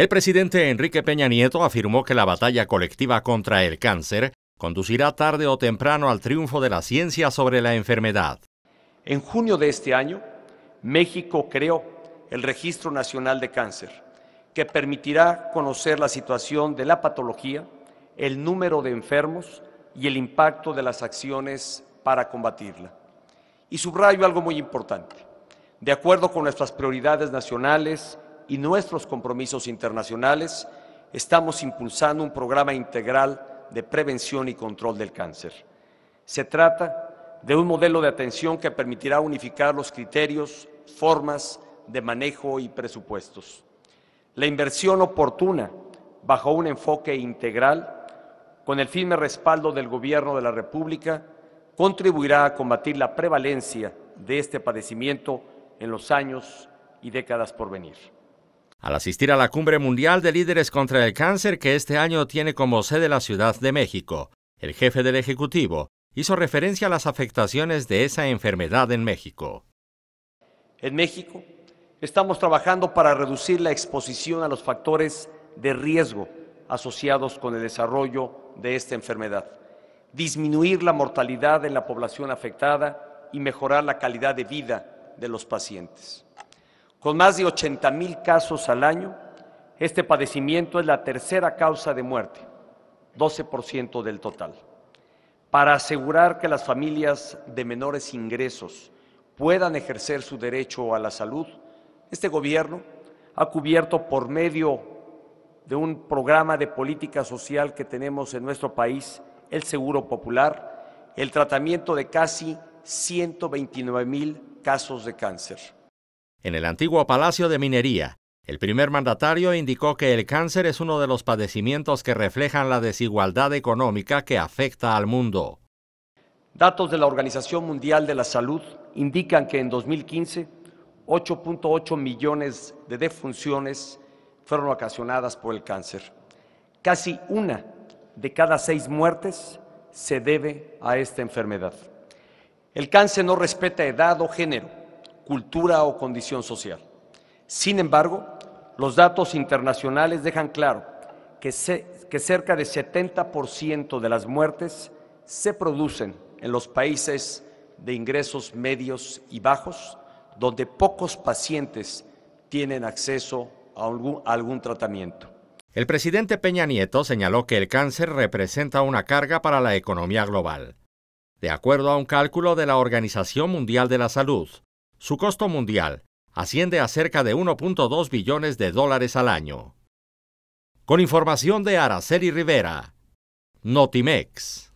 El presidente Enrique Peña Nieto afirmó que la batalla colectiva contra el cáncer conducirá tarde o temprano al triunfo de la ciencia sobre la enfermedad. En junio de este año, México creó el Registro Nacional de Cáncer, que permitirá conocer la situación de la patología, el número de enfermos y el impacto de las acciones para combatirla. Y subrayo algo muy importante. De acuerdo con nuestras prioridades nacionales y nuestros compromisos internacionales, estamos impulsando un programa integral de prevención y control del cáncer. Se trata de un modelo de atención que permitirá unificar los criterios, formas de manejo y presupuestos. La inversión oportuna bajo un enfoque integral, con el firme respaldo del Gobierno de la República, contribuirá a combatir la prevalencia de este padecimiento en los años y décadas por venir. Al asistir a la Cumbre Mundial de Líderes contra el Cáncer que este año tiene como sede la Ciudad de México, el jefe del Ejecutivo hizo referencia a las afectaciones de esa enfermedad en México. En México estamos trabajando para reducir la exposición a los factores de riesgo asociados con el desarrollo de esta enfermedad, disminuir la mortalidad en la población afectada y mejorar la calidad de vida de los pacientes. Con más de 80 mil casos al año, este padecimiento es la tercera causa de muerte, 12% del total. Para asegurar que las familias de menores ingresos puedan ejercer su derecho a la salud, este gobierno ha cubierto por medio de un programa de política social que tenemos en nuestro país, el Seguro Popular, el tratamiento de casi 129 mil casos de cáncer. En el antiguo Palacio de Minería, el primer mandatario indicó que el cáncer es uno de los padecimientos que reflejan la desigualdad económica que afecta al mundo. Datos de la Organización Mundial de la Salud indican que en 2015 8.8 millones de defunciones fueron ocasionadas por el cáncer. Casi una de cada seis muertes se debe a esta enfermedad. El cáncer no respeta edad o género, cultura o condición social. Sin embargo, los datos internacionales dejan claro que, que cerca de 70% de las muertes se producen en los países de ingresos medios y bajos, donde pocos pacientes tienen acceso a algún, a algún, tratamiento. El presidente Peña Nieto señaló que el cáncer representa una carga para la economía global. De acuerdo a un cálculo de la Organización Mundial de la Salud, su costo mundial asciende a cerca de 1.2 billones de dólares al año. Con información de Araceli Rivera, Notimex.